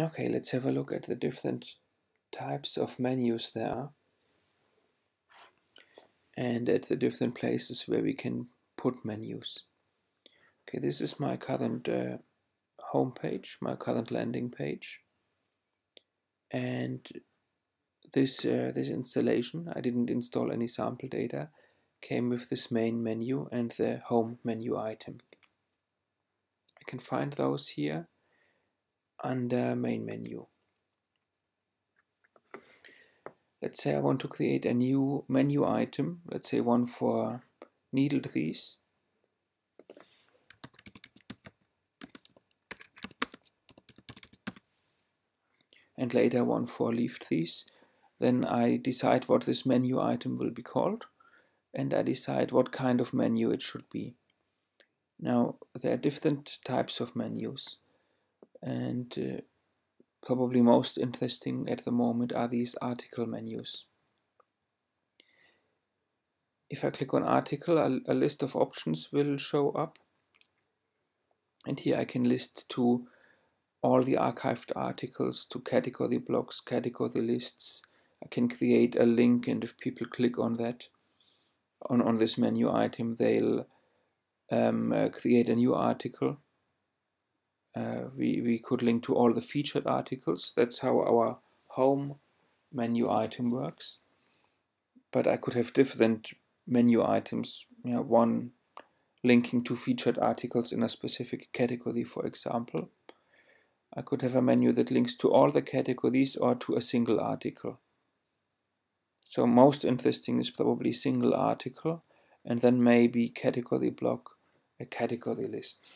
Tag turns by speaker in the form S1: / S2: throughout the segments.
S1: Okay, let's have a look at the different types of menus there are and at the different places where we can put menus. Okay, this is my current uh, home page, my current landing page. And this, uh, this installation, I didn't install any sample data, came with this main menu and the home menu item. I can find those here under main menu. Let's say I want to create a new menu item, let's say one for needle these. And later one for leaf these. Then I decide what this menu item will be called and I decide what kind of menu it should be. Now there are different types of menus and uh, probably most interesting at the moment are these article menus. If I click on article, a, a, list of options will show up. And here I can list to all the archived articles, to category blocks, category lists. I can create a link and if people click on that, on, on this menu item, they'll um, uh, create a new article uh, we, we could link to all the featured articles. That's how our home menu item works. But I could have different menu items, you know, one linking to featured articles in a specific category, for example. I could have a menu that links to all the categories or to a single article. So most interesting is probably single article and then maybe category block, a category list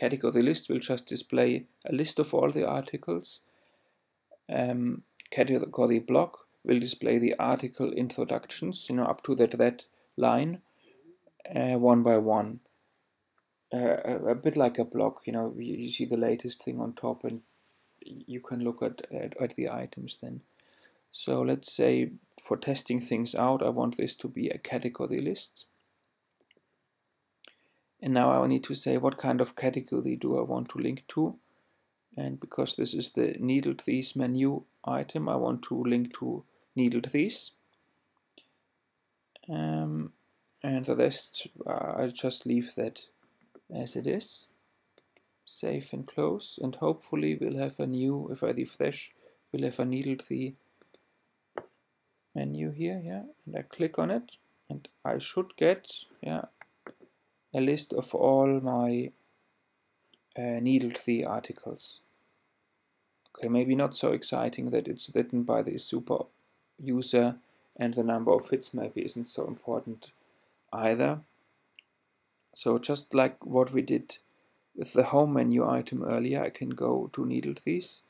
S1: category list will just display a list of all the articles. Um, category block will display the article introductions, you know, up to that red line, uh, one by one. Uh, a, a, bit like a block, you know, you, you, see the latest thing on top and you can look at, at, at the items then. So let's say for testing things out, I want this to be a category list. And now I need to say what kind of category do I want to link to. And because this is the needle these menu item, I want to link to needle these. Um, and the rest, uh, I'll just leave that as it is. Save and close. And hopefully we'll have a new, if I refresh, we'll have a needled the menu here, yeah. And I click on it and I should get, yeah, a list of all my uh, needle tree articles. Okay, maybe not so exciting that it's written by the super user and the number of hits maybe isn't so important either. So just like what we did with the home menu item earlier, I can go to needle trees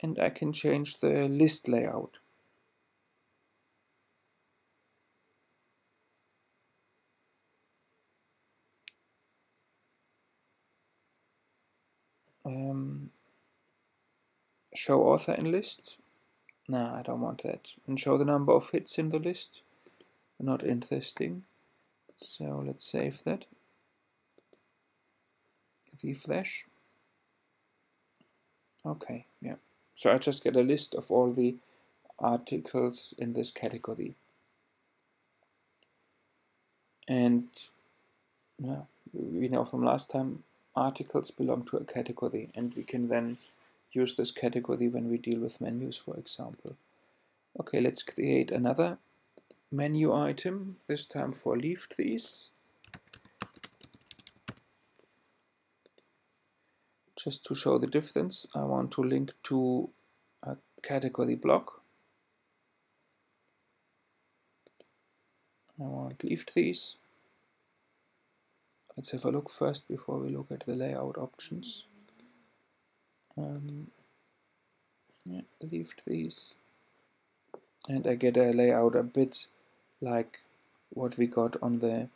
S1: and I can change the list layout. Um, show author in list. Nah, I don't want that. And show the number of hits in the list. Not interesting. So let's save that. Refresh. Okay, yeah. So I just get a list of all the articles in this category. And yeah, we know from last time articles belong to a category and we can then use this category when we deal with menus for example. Okay, let's create another menu item, this time for leafed these. Just to show the difference, I want to link to a category block. I want leafed these. Let's have a look first before we look at the layout options. Um, yeah, leave these. And I get a layout a bit like what we got on the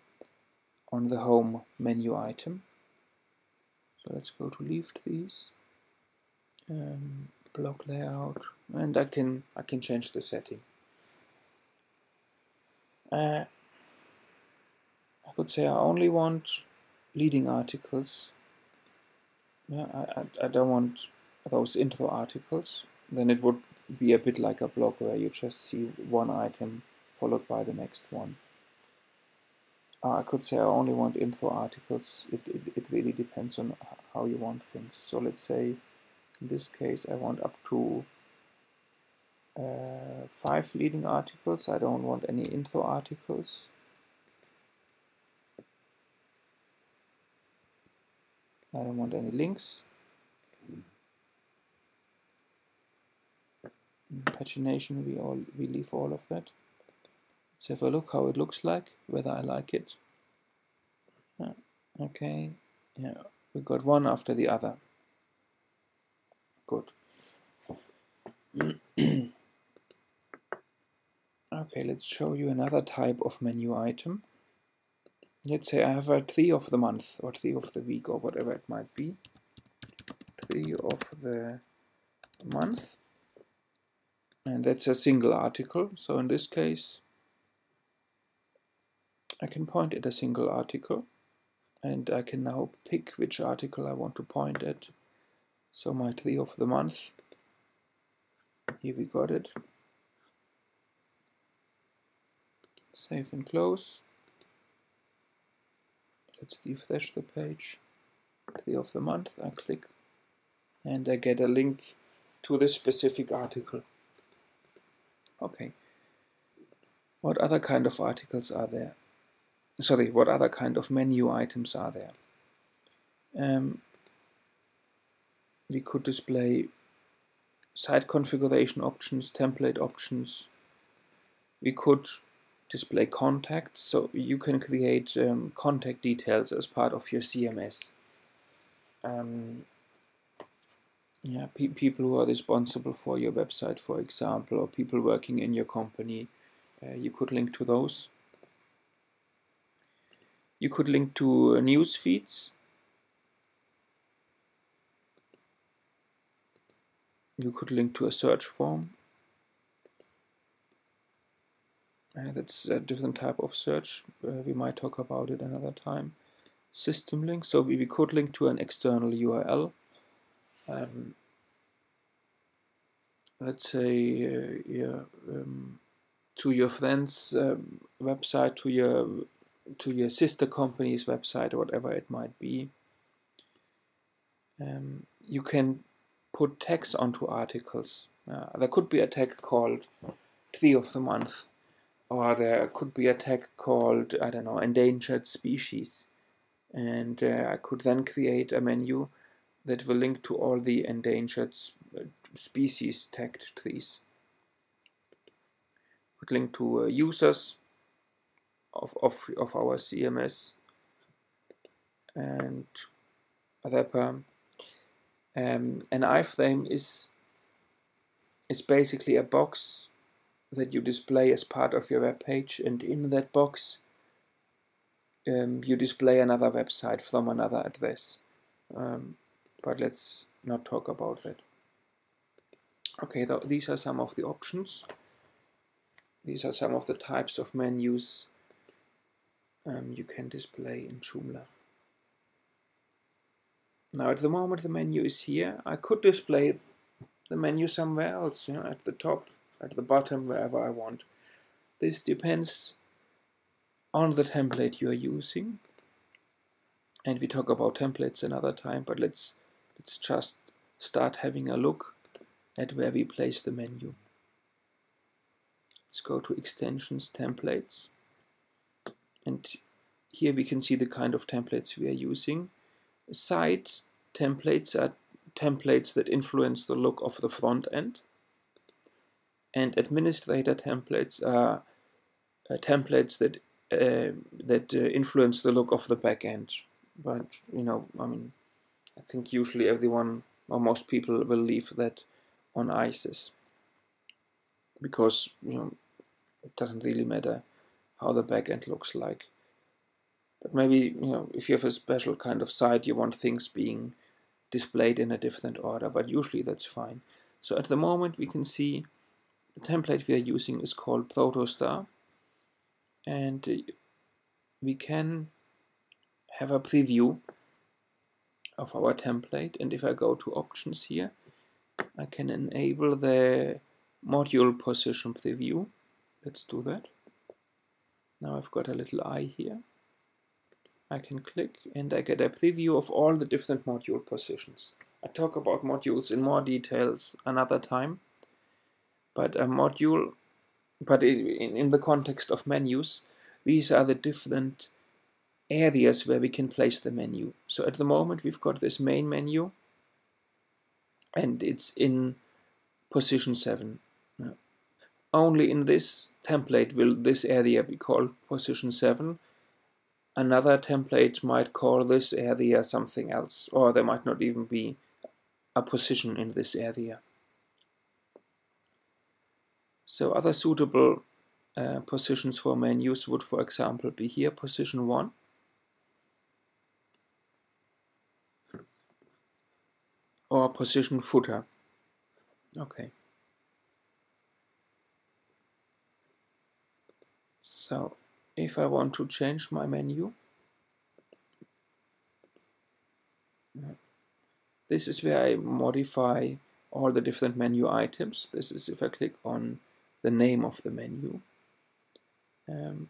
S1: on the home menu item. So let's go to leave these. Um, block layout and I can I can change the setting. Uh, I could say I only want leading articles. Yeah, I, I, I don't want those intro articles, then it would be a bit like a blog where you just see one item followed by the next one. Uh, I could say I only want intro articles. It, it, it really depends on how you want things. So let's say in this case I want up to uh, five leading articles. I don't want any intro articles. I don't want any links. Mm, pagination we all we leave all of that. Let's have a look how it looks like whether I like it. Okay. Yeah we got one after the other. Good. Okay let's show you another type of menu item let's say I have a three of the month or three of the week or whatever it might be. Three of the month. And that's a single article. So in this case I can point at a single article and I can now pick which article I want to point at. So my three of the month. Here we got it. Save and close let's refresh the page three of the month I click and I get a link to this specific article Okay. What other kind of articles are there? Sorry, what other kind of menu items are there? Um, we could display site configuration options, template options. We could display contacts, so you can create um, contact details as part of your CMS. Um, yeah, pe people who are responsible for your website, for example, or people working in your company, uh, you could link to those. You could link to uh, news feeds. You could link to a search form. Uh, that's a different type of search. Uh, we might talk about it another time. System link. So we, we could link to an external URL um, let's say uh, yeah, um, to your friend's um, website, to your to your sister company's website, or whatever it might be. Um, you can put tags onto articles. Uh, there could be a tag called three of the month, or there could be a tag called I don't know endangered species, and uh, I could then create a menu that will link to all the endangered uh, species tagged trees. Could link to uh, users of, of, of our CMS and wrapper. Um, an iframe is is basically a box that you display as part of your web page and in that box um, you display another website from another address. Um, but let's not talk about that. Okay, th these are some of the options. These are some of the types of menus um, you can display in Joomla. Now at the moment the menu is here. I could display the menu somewhere else, you know, at the top, at the bottom, wherever I want. This depends on the template you are using. And we talk about templates another time, but let's let's just start having a look at where we place the menu. Let's go to extensions templates and here we can see the kind of templates we are using. Site templates are templates that influence the look of the front end and administrator templates are uh, templates that uh, that uh, influence the look of the backend. But you know, I mean, I think usually everyone or most people will leave that on Isis because you know it doesn't really matter how the backend looks like. But maybe you know if you have a special kind of site, you want things being displayed in a different order. But usually that's fine. So at the moment we can see the template we are using is called Protostar, and uh, we can have a preview of our template. And if I go to options here, I can enable the module position preview. Let's do that. Now I've got a little eye here. I can click and I get a preview of all the different module positions. I talk about modules in more details another time, but a module, but in, in the context of menus, these are the different areas where we can place the menu. So at the moment we've got this main menu and it's in position 7. Only in this template will this area be called position 7. Another template might call this area something else, or there might not even be a position in this area. So other suitable uh, positions for menus would for example be here position 1 or position footer. Okay. So if I want to change my menu, this is where I modify all the different menu items. This is if I click on the name of the menu. Um,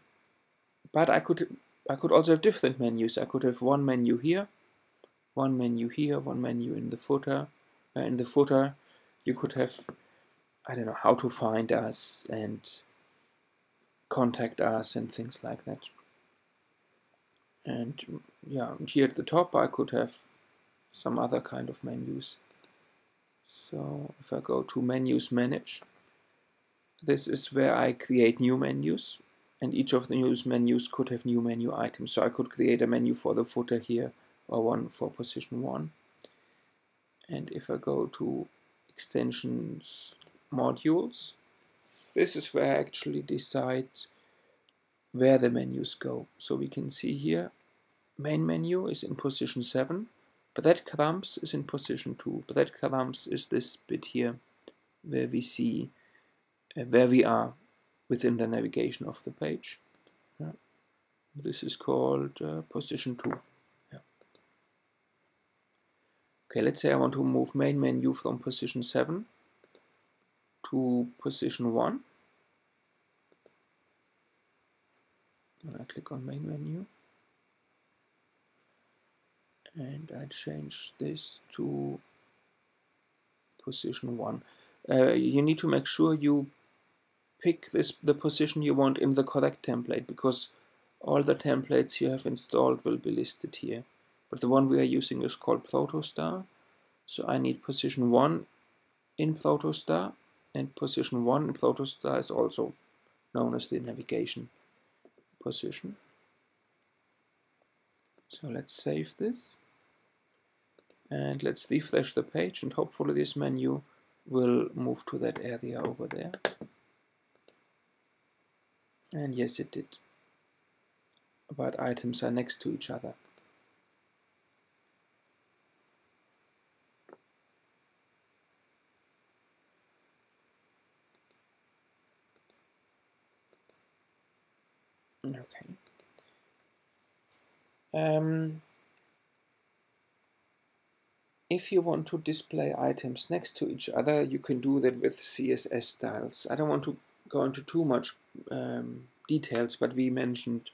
S1: but I could I could also have different menus. I could have one menu here one menu here, one menu in the footer. Uh, in the footer, you could have, I don't know, how to find us and contact us and things like that. And yeah, here at the top I could have some other kind of menus. So if I go to menus manage, this is where I create new menus and each of the new menus could have new menu items. So I could create a menu for the footer here or one for position 1 and if I go to extensions modules this is where I actually decide where the menus go. So we can see here main menu is in position 7 breadcrumbs is in position 2 breadcrumbs is this bit here where we see where we are within the navigation of the page yeah. this is called uh, position 2 Okay, let's say I want to move main menu from position 7 to position 1. And I click on main menu. And I change this to position 1. Uh, you need to make sure you pick this the position you want in the correct template because all the templates you have installed will be listed here but the one we are using is called Protostar. So I need position 1 in Protostar, and position 1 in Protostar is also known as the navigation position. So let's save this, and let's refresh the page, and hopefully this menu will move to that area over there. And yes, it did. But items are next to each other. Okay. Um, if you want to display items next to each other, you can do that with CSS styles. I don't want to go into too much um, details, but we mentioned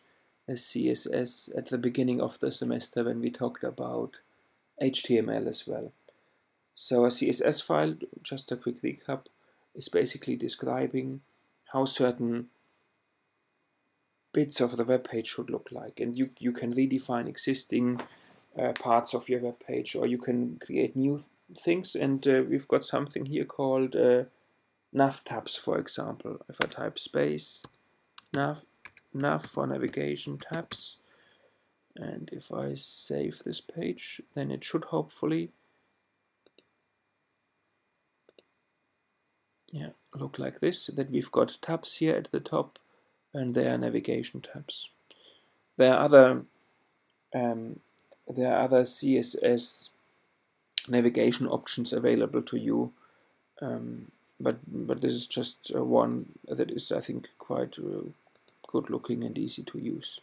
S1: a CSS at the beginning of the semester when we talked about HTML as well. So a CSS file, just a quick recap, is basically describing how certain bits of the web page should look like. And you, you can redefine existing uh, parts of your web page or you can create new th things. And uh, we've got something here called uh, nav tabs, for example. If I type space nav, nav for navigation tabs, and if I save this page, then it should hopefully yeah, look like this, that we've got tabs here at the top and they are navigation tabs. There are other um, there are other CSS navigation options available to you, um, but but this is just uh, one that is I think quite uh, good looking and easy to use.